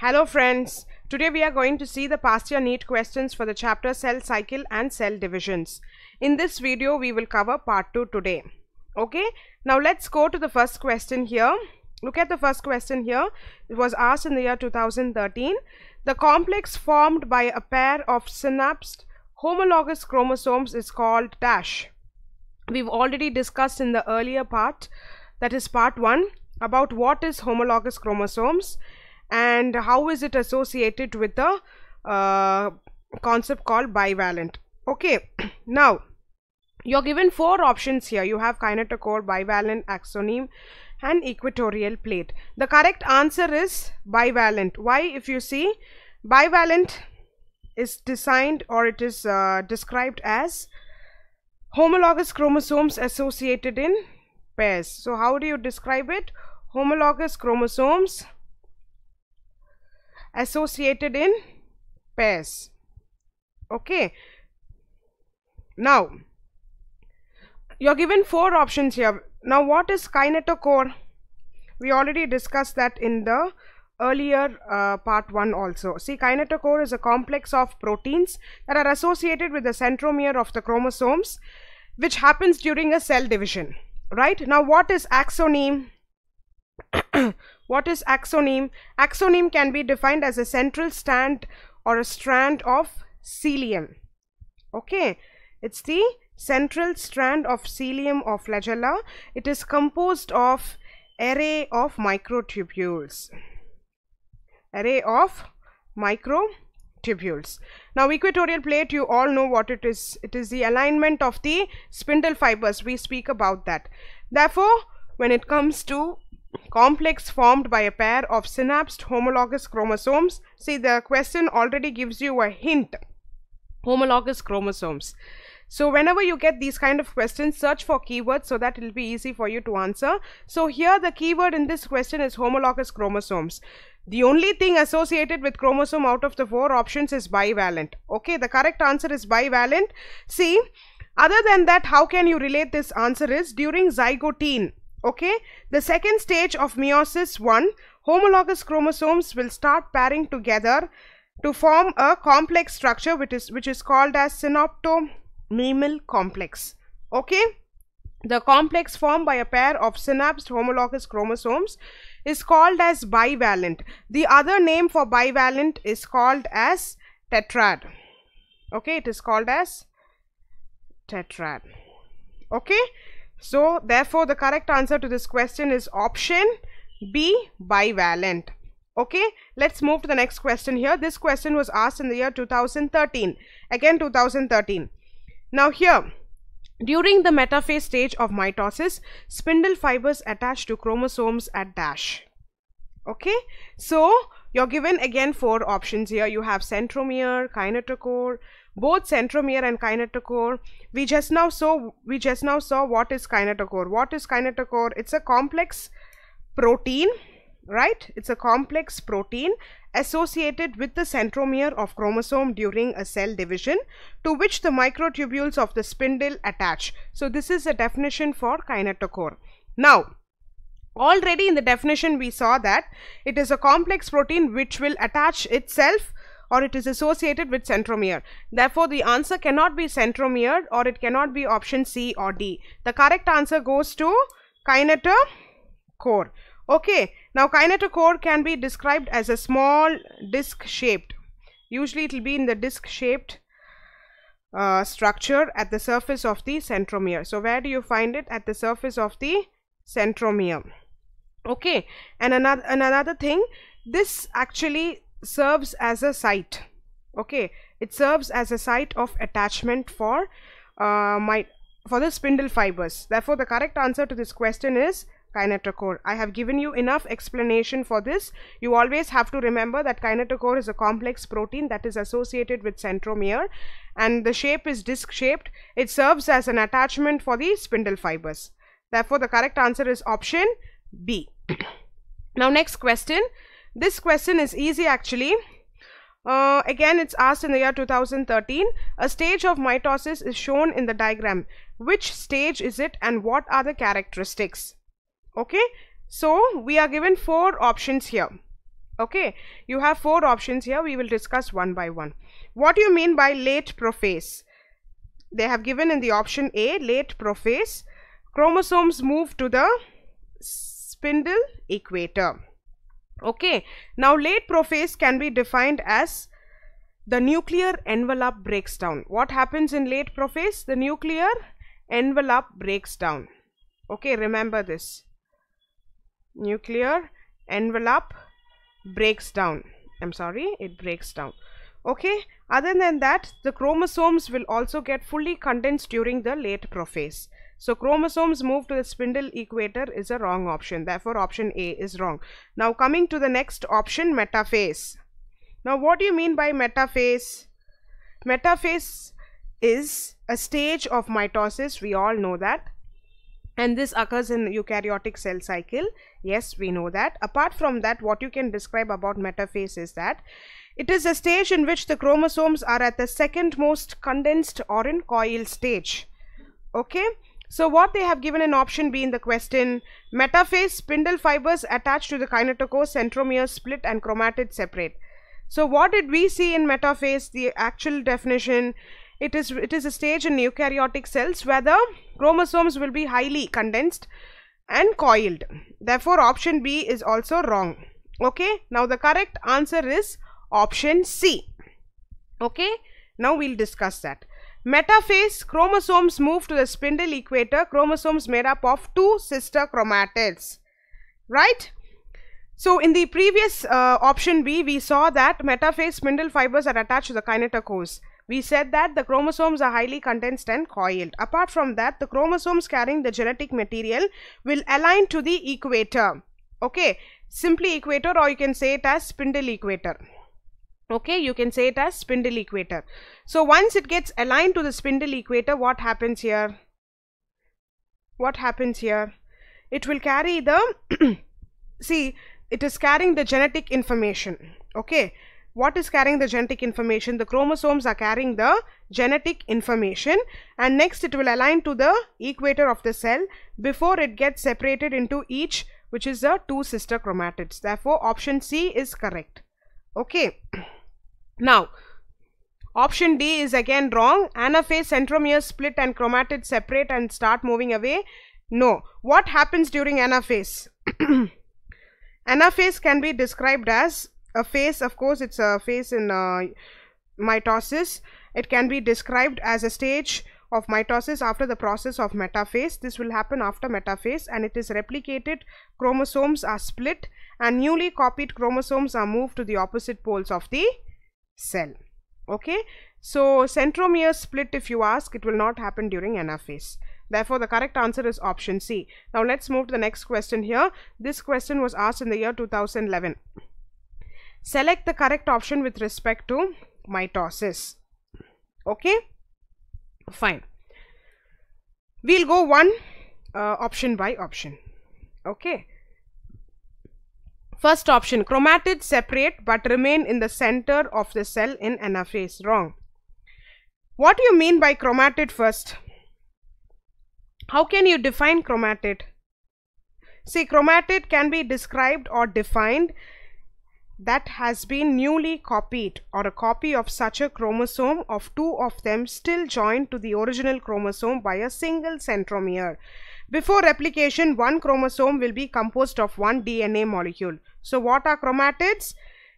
Hello friends, today we are going to see the past year NEET questions for the chapter cell cycle and cell divisions. In this video we will cover part 2 today. Okay, now let's go to the first question here. Look at the first question here. It was asked in the year 2013. The complex formed by a pair of synapsed homologous chromosomes is called dash. We've already discussed in the earlier part, that is part 1, about what is homologous chromosomes and how is it associated with the uh, concept called bivalent? Okay now you're given four options here. You have kinetochore bivalent axoneme and equatorial plate. The correct answer is bivalent. Why? If you see bivalent is designed or it is uh, described as homologous chromosomes associated in pairs. So how do you describe it? Homologous chromosomes associated in pairs. Okay. Now you're given four options here. Now what is kinetochore? We already discussed that in the earlier uh, part 1 also. See kinetochore is a complex of proteins that are associated with the centromere of the chromosomes which happens during a cell division right? Now what is axoneme what is axoneme? Axoneme can be defined as a central strand or a strand of cilium. Okay, it's the central strand of cilium of flagella. It is composed of array of microtubules. Array of microtubules. Now equatorial plate you all know what it is. It is the alignment of the spindle fibers. We speak about that. Therefore, when it comes to complex formed by a pair of synapsed homologous chromosomes. See, the question already gives you a hint. Homologous chromosomes. So whenever you get these kind of questions, search for keywords so that it will be easy for you to answer. So here the keyword in this question is homologous chromosomes. The only thing associated with chromosome out of the four options is bivalent. Okay, the correct answer is bivalent. See, other than that, how can you relate this answer is during zygotene okay? The second stage of meiosis 1 homologous chromosomes will start pairing together to form a complex structure which is which is called as synaptonemal complex. Okay? The complex formed by a pair of synapsed homologous chromosomes is called as bivalent. The other name for bivalent is called as tetrad. Okay? It is called as tetrad. Okay so therefore the correct answer to this question is option B bivalent. Okay, let's move to the next question here. This question was asked in the year 2013. Again 2013. Now here, during the metaphase stage of mitosis, spindle fibers attach to chromosomes at dash. Okay, so you're given again four options here. You have centromere, kinetochore, both centromere and kinetochore. We just now saw we just now saw what is kinetochore. What is kinetochore? It's a complex protein right? It's a complex protein associated with the centromere of chromosome during a cell division to which the microtubules of the spindle attach. So this is a definition for kinetochore. Now already in the definition we saw that it is a complex protein which will attach itself or it is associated with centromere. Therefore, the answer cannot be centromere or it cannot be option C or D. The correct answer goes to kinetochore. Okay, now kinetochore can be described as a small disc shaped. Usually it will be in the disc shaped uh, structure at the surface of the centromere. So where do you find it? At the surface of the centromere. Okay, and another, another thing, this actually serves as a site. Okay it serves as a site of attachment for uh, my for the spindle fibers. Therefore the correct answer to this question is kinetochore. I have given you enough explanation for this. You always have to remember that kinetochore is a complex protein that is associated with centromere and the shape is disc shaped it serves as an attachment for the spindle fibers. Therefore the correct answer is option b. Now next question this question is easy actually. Uh, again, it's asked in the year 2013. A stage of mitosis is shown in the diagram. Which stage is it and what are the characteristics? Okay, so we are given four options here. okay you have four options here we will discuss one by one what do you mean by late prophase they have given in the option a late prophase chromosomes move to the spindle equator okay. Now late prophase can be defined as the nuclear envelope breaks down. What happens in late prophase? The nuclear envelope breaks down. Okay remember this. Nuclear envelope breaks down. I'm sorry it breaks down. Okay other than that the chromosomes will also get fully condensed during the late prophase so chromosomes move to the spindle equator is a wrong option. Therefore option a is wrong. Now coming to the next option metaphase. Now what do you mean by metaphase? Metaphase is a stage of mitosis. We all know that. And this occurs in eukaryotic cell cycle. Yes we know that. Apart from that what you can describe about metaphase is that it is a stage in which the chromosomes are at the second most condensed or in coil stage. Okay so what they have given in option B in the question metaphase spindle fibers attached to the kinetochore centromere split and chromatids separate. So what did we see in metaphase? The actual definition it is it is a stage in eukaryotic cells where the chromosomes will be highly condensed and coiled. Therefore option b is also wrong. Okay? Now the correct answer is option c. Okay? Now we'll discuss that metaphase chromosomes move to the spindle equator chromosomes made up of two sister chromatids right so in the previous uh, option b we saw that metaphase spindle fibers are attached to the kinetochores we said that the chromosomes are highly condensed and coiled. Apart from that, the chromosomes carrying the genetic material will align to the equator. Okay, simply equator or you can say it as spindle equator. Okay, you can say it as spindle equator. So once it gets aligned to the spindle equator, what happens here? What happens here? It will carry the, see, it is carrying the genetic information. Okay, what is carrying the genetic information the chromosomes are carrying the genetic information and next it will align to the equator of the cell before it gets separated into each which is the two sister chromatids therefore option c is correct okay now option d is again wrong. Anaphase centromeres split and chromatids separate and start moving away. No. What happens during anaphase? Anaphase can be described as a phase. Of course it's a phase in uh, mitosis. It can be described as a stage of mitosis after the process of metaphase. This will happen after metaphase and it is replicated. Chromosomes are split and newly copied chromosomes are moved to the opposite poles of the cell. Okay? So centromere split if you ask it will not happen during anaphase. Therefore the correct answer is option c. Now let's move to the next question here. This question was asked in the year 2011 select the correct option with respect to mitosis. Okay? Fine. We'll go one uh, option by option. Okay first option chromatids separate but remain in the center of the cell in anaphase wrong what do you mean by chromatid first how can you define chromatid see chromatid can be described or defined that has been newly copied or a copy of such a chromosome of two of them still joined to the original chromosome by a single centromere. Before replication, one chromosome will be composed of one DNA molecule. So what are chromatids?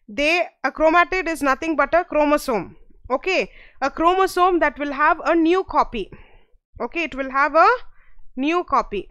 They, a chromatid is nothing but a chromosome. Okay, a chromosome that will have a new copy. Okay, it will have a new copy.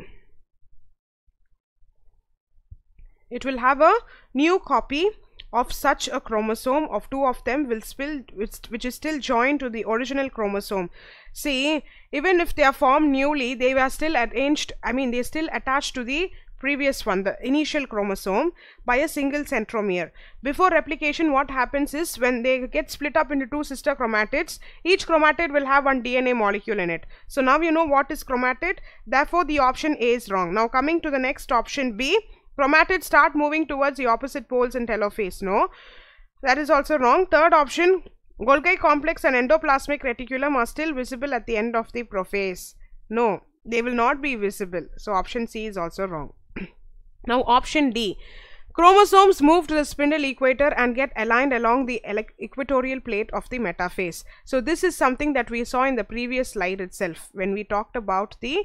It will have a new copy of such a chromosome of two of them will spill which, is still joined to the original chromosome see even if they are formed newly they were still arranged i mean they still attached to the previous one the initial chromosome by a single centromere. Before replication what happens is when they get split up into two sister chromatids each chromatid will have one dna molecule in it. So now you know what is chromatid. Therefore the option a is wrong. Now coming to the next option b chromatids start moving towards the opposite poles in telophase no? That is also wrong. Third option golgi complex and endoplasmic reticulum are still visible at the end of the prophase. No they will not be visible. So option c is also wrong now option d Chromosomes move to the spindle equator and get aligned along the equatorial plate of the metaphase. So this is something that we saw in the previous slide itself when we talked about the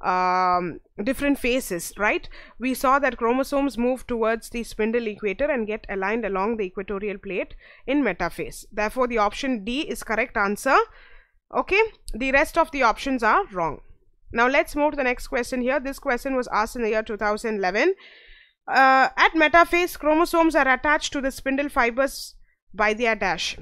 um, different phases, right? We saw that chromosomes move towards the spindle equator and get aligned along the equatorial plate in metaphase. Therefore, the option D is correct answer. Okay, the rest of the options are wrong. Now let's move to the next question here. This question was asked in the year 2011. Uh, at metaphase, chromosomes are attached to the spindle fibers by their dash.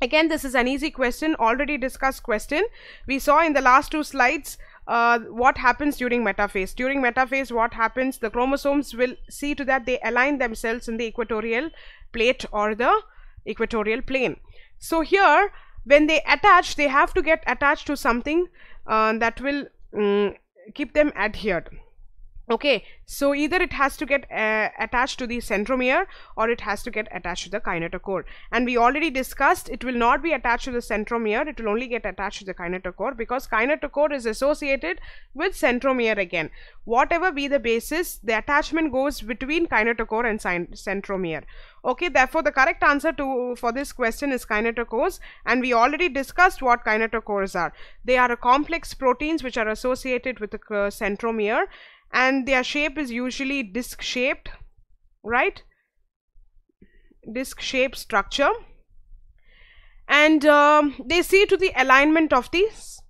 Again, this is an easy question, already discussed question. We saw in the last two slides uh, what happens during metaphase. During metaphase, what happens? The chromosomes will see to that they align themselves in the equatorial plate or the equatorial plane. So here, when they attach, they have to get attached to something uh, that will um, keep them adhered okay so either it has to get uh, attached to the centromere or it has to get attached to the kinetochore. And we already discussed it will not be attached to the centromere it will only get attached to the kinetochore because kinetochore is associated with centromere again. Whatever be the basis the attachment goes between kinetochore and centromere. Okay therefore the correct answer to for this question is kinetochores and we already discussed what kinetochores are. They are a complex proteins which are associated with the uh, centromere and their shape is usually disc shaped right? Disc shaped structure. And um, they see to the alignment of these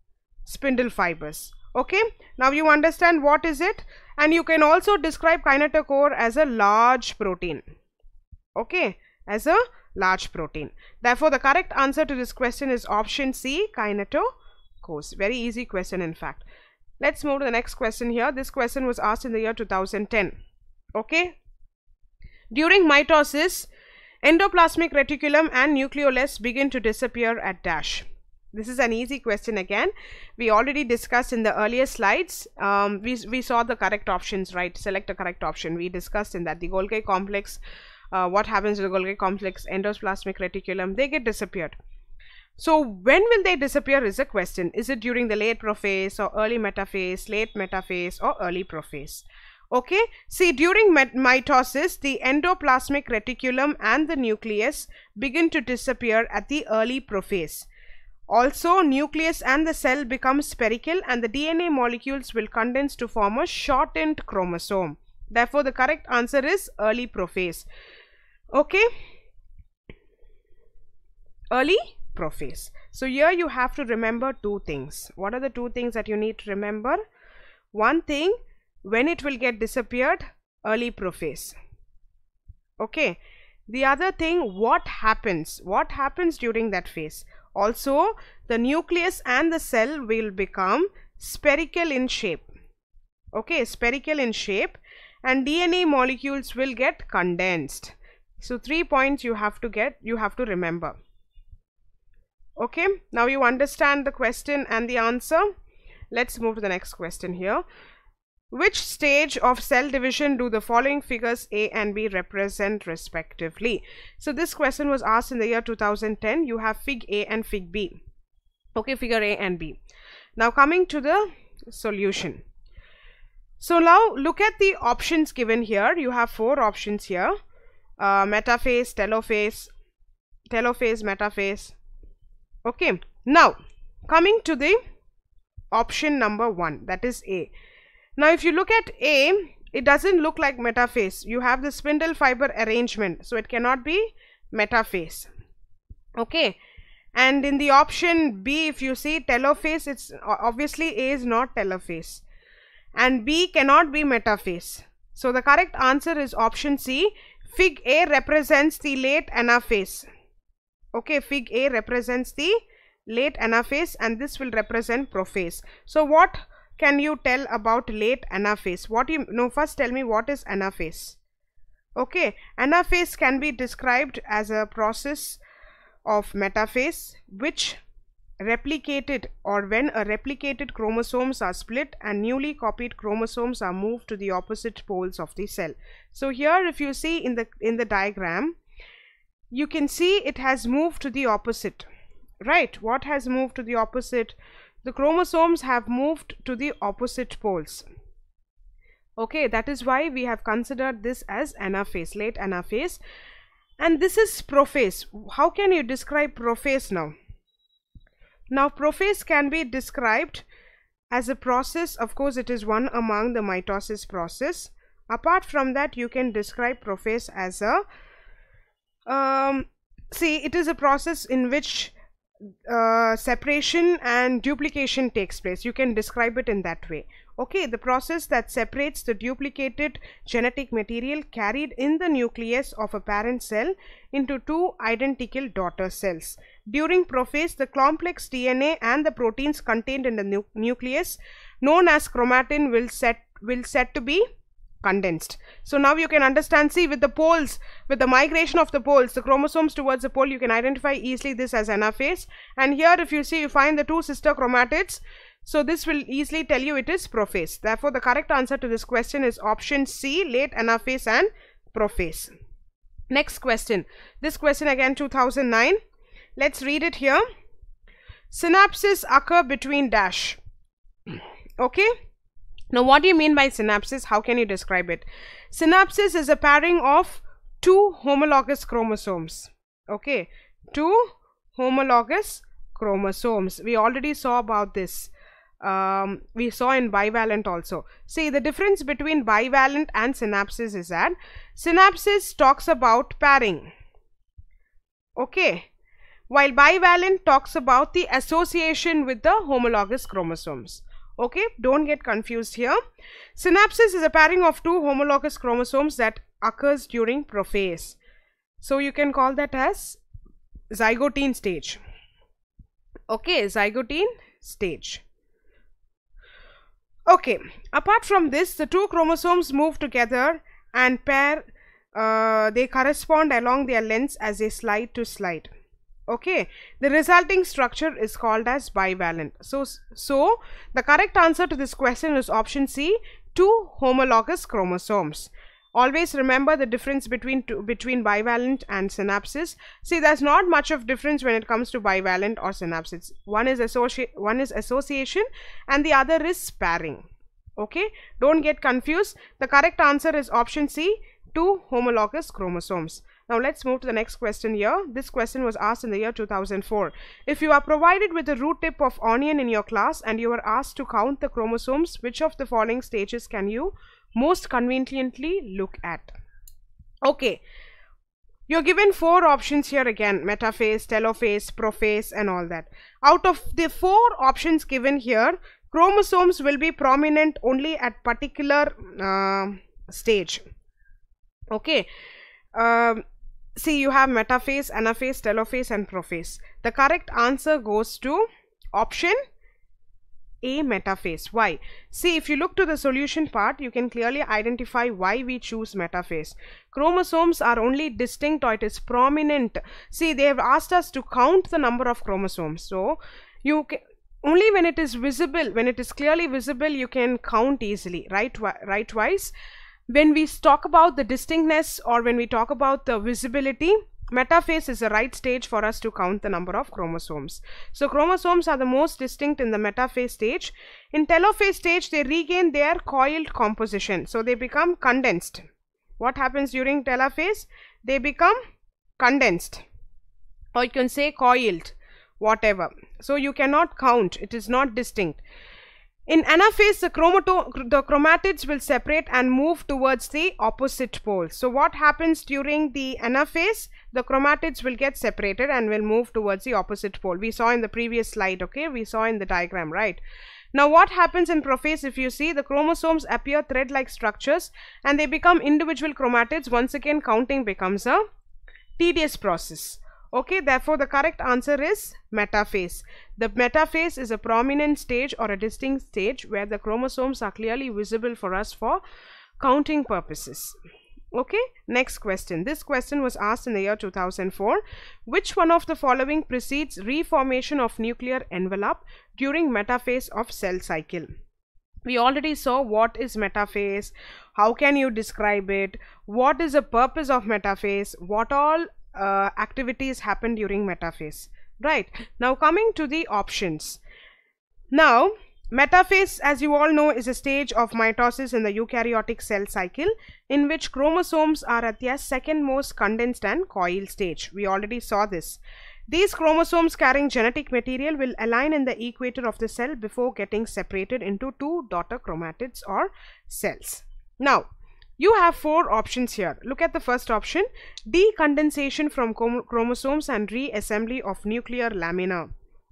spindle fibers okay? Now you understand what is it? And you can also describe kinetochore as a large protein okay? As a large protein. Therefore the correct answer to this question is option c kinetochores. Very easy question in fact Let's move to the next question here. This question was asked in the year 2010. Okay. During mitosis, endoplasmic reticulum and nucleolus begin to disappear at dash. This is an easy question again. We already discussed in the earlier slides. Um, we, we saw the correct options, right? Select a correct option. We discussed in that the Golgi complex, uh, what happens to the Golgi complex, endoplasmic reticulum, they get disappeared. So when will they disappear is a question. Is it during the late prophase or early metaphase, late metaphase or early prophase? Okay, see during mitosis, the endoplasmic reticulum and the nucleus begin to disappear at the early prophase. Also, nucleus and the cell become spherical and the DNA molecules will condense to form a shortened chromosome. Therefore, the correct answer is early prophase. Okay. Early prophase. So here you have to remember two things. What are the two things that you need to remember? One thing, when it will get disappeared, early prophase. Okay. The other thing, what happens? What happens during that phase? Also, the nucleus and the cell will become spherical in shape. Okay, spherical in shape and DNA molecules will get condensed. So, three points you have to get, you have to remember okay now you understand the question and the answer let's move to the next question here which stage of cell division do the following figures A and B represent respectively? So this question was asked in the year 2010. You have fig A and fig B. Okay, figure A and B. Now coming to the solution. So now look at the options given here. You have four options here. Uh, metaphase, telophase, telophase, metaphase, okay now coming to the option number one that is a. Now if you look at a it doesn't look like metaphase. You have the spindle fiber arrangement so it cannot be metaphase. Okay and in the option b if you see telophase it's obviously a is not telophase. And b cannot be metaphase. So the correct answer is option c. Fig a represents the late anaphase okay fig a represents the late anaphase and this will represent prophase. So what can you tell about late anaphase? What you know first tell me what is anaphase? Okay anaphase can be described as a process of metaphase which replicated or when a replicated chromosomes are split and newly copied chromosomes are moved to the opposite poles of the cell. So here if you see in the in the diagram you can see it has moved to the opposite. Right what has moved to the opposite? The chromosomes have moved to the opposite poles. Okay that is why we have considered this as anaphase late anaphase. And this is prophase. How can you describe prophase now? Now prophase can be described as a process. Of course it is one among the mitosis process. Apart from that you can describe prophase as a um, see it is a process in which uh, separation and duplication takes place. You can describe it in that way. Okay the process that separates the duplicated genetic material carried in the nucleus of a parent cell into two identical daughter cells. During prophase the complex dna and the proteins contained in the nu nucleus known as chromatin will set will set to be condensed. So now you can understand, see with the poles, with the migration of the poles, the chromosomes towards the pole, you can identify easily this as anaphase. And here if you see, you find the two sister chromatids. So this will easily tell you it is prophase. Therefore, the correct answer to this question is option C, late anaphase and prophase. Next question. This question again 2009. Let's read it here. Synapses occur between dash. Okay. Now, what do you mean by synapses? How can you describe it? Synapses is a pairing of two homologous chromosomes. Okay, two homologous chromosomes. We already saw about this. Um, we saw in bivalent also. See, the difference between bivalent and synapses is that synapses talks about pairing. Okay, while bivalent talks about the association with the homologous chromosomes okay don't get confused here. Synapses is a pairing of two homologous chromosomes that occurs during prophase. So you can call that as zygotene stage. Okay zygotene stage. Okay apart from this the two chromosomes move together and pair uh, they correspond along their lengths as they slide to slide okay the resulting structure is called as bivalent. So so the correct answer to this question is option c two homologous chromosomes. Always remember the difference between two, between bivalent and synapses. See there's not much of difference when it comes to bivalent or synapses. One is associate one is association and the other is pairing okay don't get confused. The correct answer is option c two homologous chromosomes now let's move to the next question here. This question was asked in the year 2004. If you are provided with a root tip of onion in your class and you are asked to count the chromosomes, which of the following stages can you most conveniently look at? Okay. You're given four options here again, metaphase, telophase, prophase and all that. Out of the four options given here, chromosomes will be prominent only at particular uh, stage. Okay. Um, see you have metaphase, anaphase, telophase and prophase. The correct answer goes to option A metaphase. Why? See if you look to the solution part you can clearly identify why we choose metaphase. Chromosomes are only distinct or it is prominent. See they have asked us to count the number of chromosomes. So you can only when it is visible when it is clearly visible you can count easily right right wise when we talk about the distinctness or when we talk about the visibility metaphase is the right stage for us to count the number of chromosomes. So chromosomes are the most distinct in the metaphase stage. In telophase stage they regain their coiled composition. So they become condensed. What happens during telophase? They become condensed or you can say coiled whatever. So you cannot count it is not distinct. In anaphase, the, the chromatids will separate and move towards the opposite pole. So what happens during the anaphase? The chromatids will get separated and will move towards the opposite pole. We saw in the previous slide, okay? We saw in the diagram, right? Now what happens in prophase if you see the chromosomes appear thread-like structures and they become individual chromatids once again counting becomes a tedious process. Okay, therefore the correct answer is metaphase. The metaphase is a prominent stage or a distinct stage where the chromosomes are clearly visible for us for counting purposes. Okay, next question. This question was asked in the year 2004. Which one of the following precedes reformation of nuclear envelope during metaphase of cell cycle? We already saw what is metaphase, how can you describe it, what is the purpose of metaphase, what all uh, activities happen during metaphase right now coming to the options now Metaphase, as you all know, is a stage of mitosis in the eukaryotic cell cycle in which chromosomes are at their second most condensed and coiled stage. We already saw this. These chromosomes carrying genetic material will align in the equator of the cell before getting separated into two daughter chromatids or cells. Now, you have four options here. Look at the first option, decondensation from chromosomes and reassembly of nuclear lamina.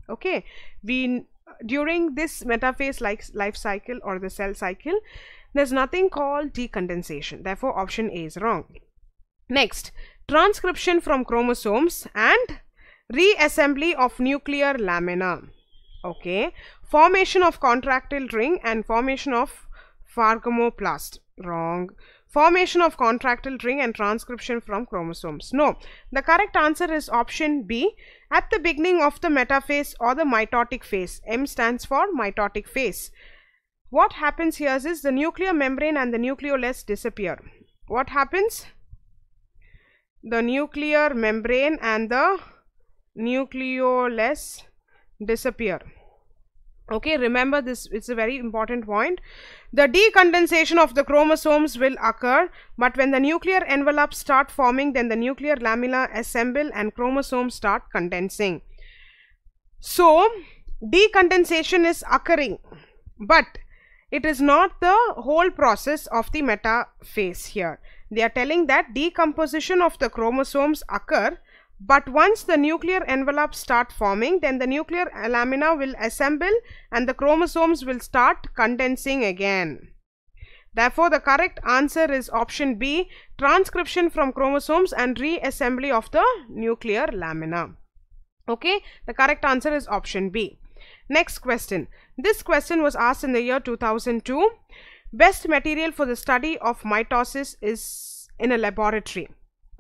Okay, we during this metaphase like life cycle or the cell cycle, there's nothing called decondensation. Therefore, option A is wrong. Next, transcription from chromosomes and reassembly of nuclear lamina. Okay, formation of contractile ring and formation of phragmoplast. Wrong. Formation of contractile ring and transcription from chromosomes. No, the correct answer is option B at the beginning of the metaphase or the mitotic phase. M stands for mitotic phase. What happens here is the nuclear membrane and the nucleolus disappear. What happens? The nuclear membrane and the nucleolus disappear okay remember this it's a very important point. The decondensation of the chromosomes will occur but when the nuclear envelopes start forming then the nuclear lamina assemble and chromosomes start condensing. So decondensation is occurring but it is not the whole process of the metaphase here. They are telling that decomposition of the chromosomes occur but once the nuclear envelopes start forming, then the nuclear lamina will assemble and the chromosomes will start condensing again. Therefore, the correct answer is option B, transcription from chromosomes and reassembly of the nuclear lamina. Okay, the correct answer is option B. Next question. This question was asked in the year 2002. Best material for the study of mitosis is in a laboratory.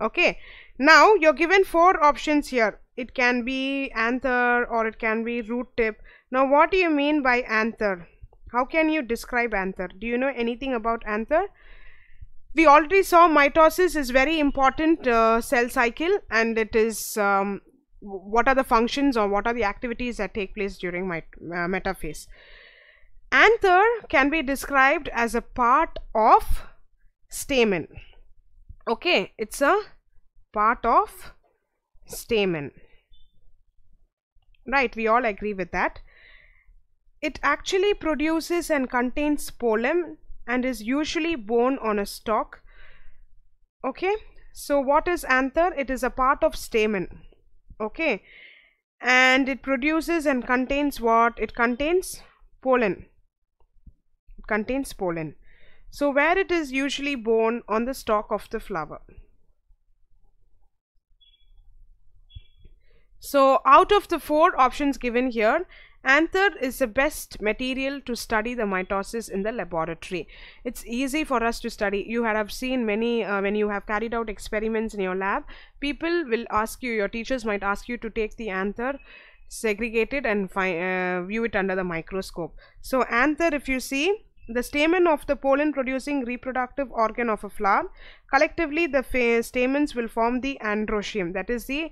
Okay, now you're given four options here. It can be anther or it can be root tip. Now what do you mean by anther? How can you describe anther? Do you know anything about anther? We already saw mitosis is very important uh, cell cycle and it is um, what are the functions or what are the activities that take place during my, uh, metaphase. Anther can be described as a part of stamen. Okay, it's a part of stamen. Right we all agree with that. It actually produces and contains pollen and is usually borne on a stalk. Okay so what is anther? It is a part of stamen. Okay and it produces and contains what? It contains pollen. It contains pollen. So where it is usually borne on the stalk of the flower So out of the four options given here, Anther is the best material to study the mitosis in the laboratory. It's easy for us to study. You have seen many, uh, when you have carried out experiments in your lab, people will ask you, your teachers might ask you to take the anther, segregate it and uh, view it under the microscope. So anther, if you see, the stamen of the pollen producing reproductive organ of a flower, collectively the stamens will form the androecium, that is the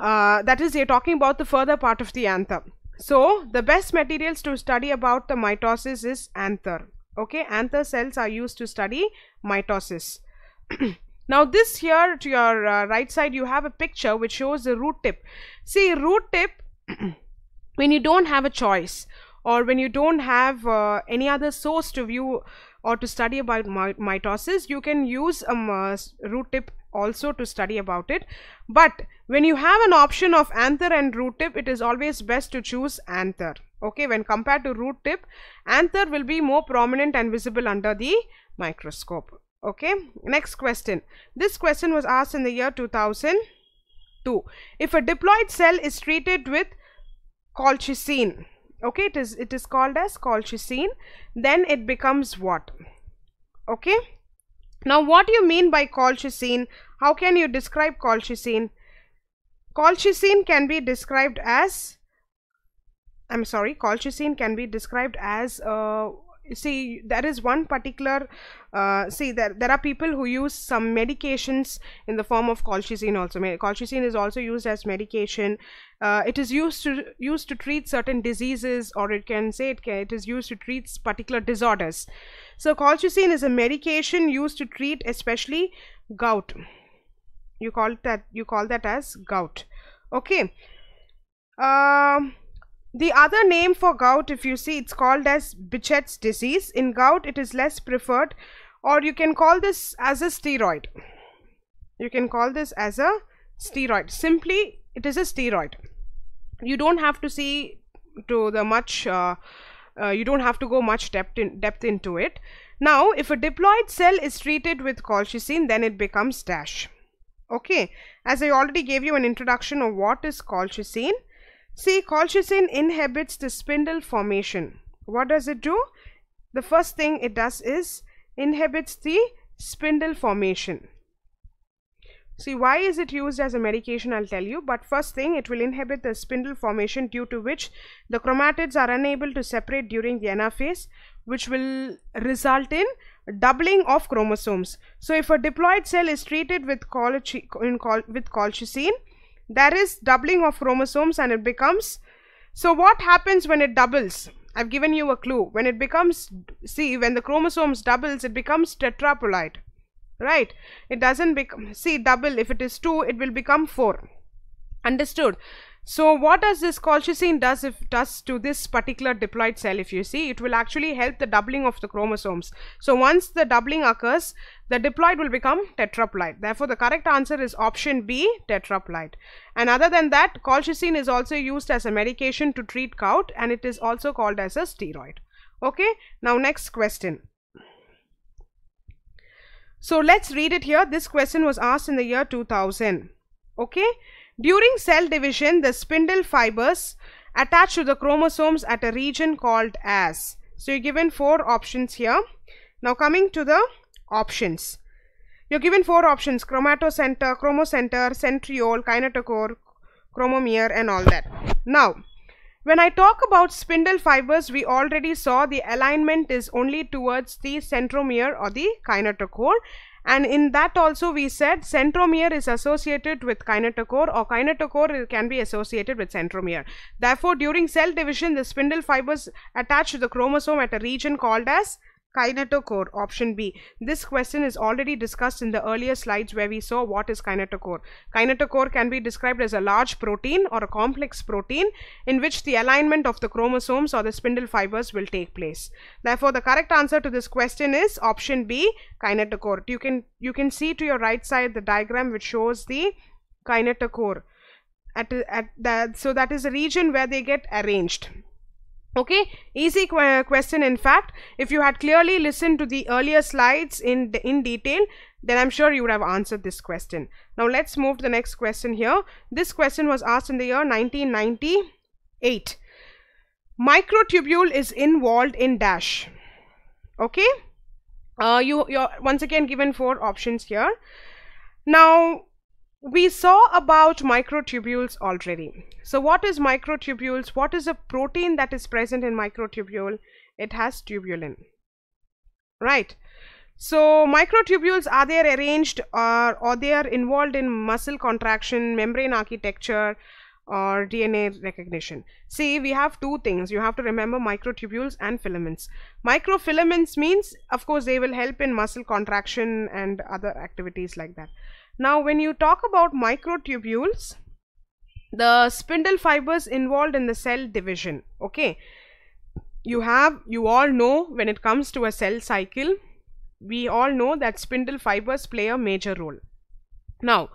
uh, that is, you're talking about the further part of the anther. So, the best materials to study about the mitosis is anther. Okay, anther cells are used to study mitosis. now, this here to your uh, right side, you have a picture which shows the root tip. See, root tip, when you don't have a choice or when you don't have uh, any other source to view or to study about mitosis, you can use a um, root tip also to study about it. But when you have an option of anther and root tip, it is always best to choose anther. Okay, when compared to root tip, anther will be more prominent and visible under the microscope. Okay, next question. This question was asked in the year 2002. If a diploid cell is treated with colchicine, okay, it is, it is called as colchicine, then it becomes what? Okay. Now, what do you mean by colchicine? How can you describe colchicine? Colchicine can be described as I'm sorry, colchicine can be described as uh, see there is one particular uh, see there there are people who use some medications in the form of colchicine also. Colchicine is also used as medication. Uh, it is used to used to treat certain diseases or it can say it, can, it is used to treat particular disorders. So colchicine is a medication used to treat especially gout you call that you call that as gout okay um the other name for gout, if you see, it's called as Behçet's disease. In gout, it is less preferred or you can call this as a steroid. You can call this as a steroid. Simply, it is a steroid. You don't have to see to the much, uh, uh, you don't have to go much depth, in, depth into it. Now, if a diploid cell is treated with colchicine, then it becomes DASH. Okay, as I already gave you an introduction of what is colchicine, See, colchicine inhibits the spindle formation. What does it do? The first thing it does is inhibits the spindle formation. See, why is it used as a medication? I'll tell you. But first thing, it will inhibit the spindle formation due to which the chromatids are unable to separate during the anaphase, which will result in doubling of chromosomes. So, if a diploid cell is treated with, colchi with colchicine, there is doubling of chromosomes and it becomes so what happens when it doubles? I've given you a clue. When it becomes see when the chromosomes doubles it becomes tetraploid right? It doesn't become see double if it is 2 it will become 4 understood so what does this colchicine does if does to this particular diploid cell if you see it will actually help the doubling of the chromosomes. So once the doubling occurs the diploid will become tetraploid. Therefore the correct answer is option B tetraploid. And other than that colchicine is also used as a medication to treat gout and it is also called as a steroid. Okay now next question. So let's read it here. This question was asked in the year 2000. Okay. During cell division, the spindle fibers attach to the chromosomes at a region called as. So you're given four options here. Now coming to the options. You're given four options, chromatocenter, chromocenter, centriole, kinetochore, chromomere and all that. Now, when I talk about spindle fibers, we already saw the alignment is only towards the centromere or the kinetochore and in that also we said centromere is associated with kinetochore or kinetochore can be associated with centromere. Therefore, during cell division, the spindle fibers attach to the chromosome at a region called as kinetochore option b. This question is already discussed in the earlier slides where we saw what is kinetochore kinetochore can be described as a large protein or a complex protein in which the alignment of the chromosomes or the spindle fibers will take place. Therefore the correct answer to this question is option b kinetochore you can you can see to your right side the diagram which shows the kinetochore at, at that so that is a region where they get arranged okay? Easy qu question in fact. If you had clearly listened to the earlier slides in in detail then i'm sure you would have answered this question. Now let's move to the next question here. This question was asked in the year 1998 microtubule is involved in dash. Okay? Uh, you you're once again given four options here. Now we saw about microtubules already. So what is microtubules? What is a protein that is present in microtubule? It has tubulin. Right. So microtubules are they arranged or, or they are involved in muscle contraction, membrane architecture or DNA recognition. See, we have two things. You have to remember microtubules and filaments. Microfilaments means, of course, they will help in muscle contraction and other activities like that. Now when you talk about microtubules, the spindle fibers involved in the cell division, okay, you have, you all know when it comes to a cell cycle, we all know that spindle fibers play a major role. Now,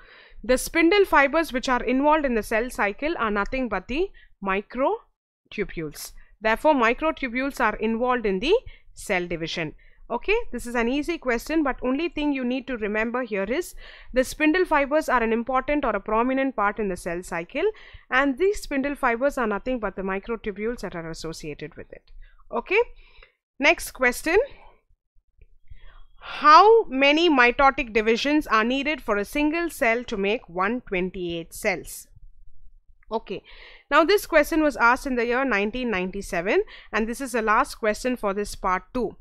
the spindle fibers which are involved in the cell cycle are nothing but the microtubules. Therefore, microtubules are involved in the cell division okay this is an easy question but only thing you need to remember here is the spindle fibers are an important or a prominent part in the cell cycle and these spindle fibers are nothing but the microtubules that are associated with it. Okay next question. How many mitotic divisions are needed for a single cell to make 128 cells? Okay, now this question was asked in the year 1997 and this is the last question for this part 2.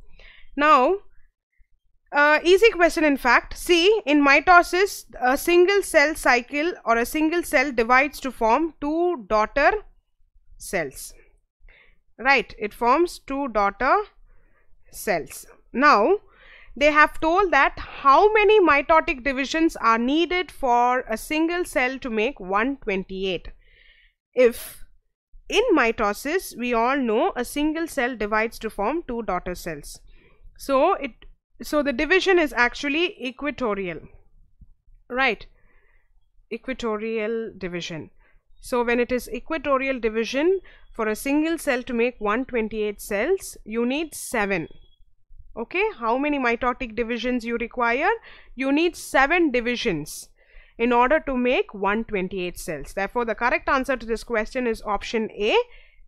Now, uh, easy question in fact. See, in mitosis, a single cell cycle or a single cell divides to form two daughter cells. Right, it forms two daughter cells. Now, they have told that how many mitotic divisions are needed for a single cell to make 128 if in mitosis we all know a single cell divides to form two daughter cells so it so the division is actually equatorial right? Equatorial division. So when it is equatorial division for a single cell to make 128 cells you need 7 okay? How many mitotic divisions you require? You need 7 divisions in order to make 128 cells. Therefore, the correct answer to this question is option A,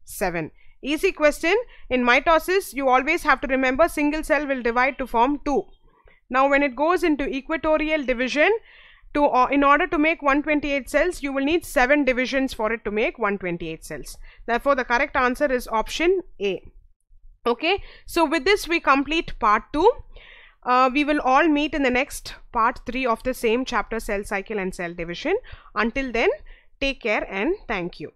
7. Easy question. In mitosis, you always have to remember single cell will divide to form 2. Now, when it goes into equatorial division, to uh, in order to make 128 cells, you will need 7 divisions for it to make 128 cells. Therefore, the correct answer is option A. Okay. So, with this, we complete part 2. Uh, we will all meet in the next part 3 of the same chapter cell cycle and cell division. Until then, take care and thank you.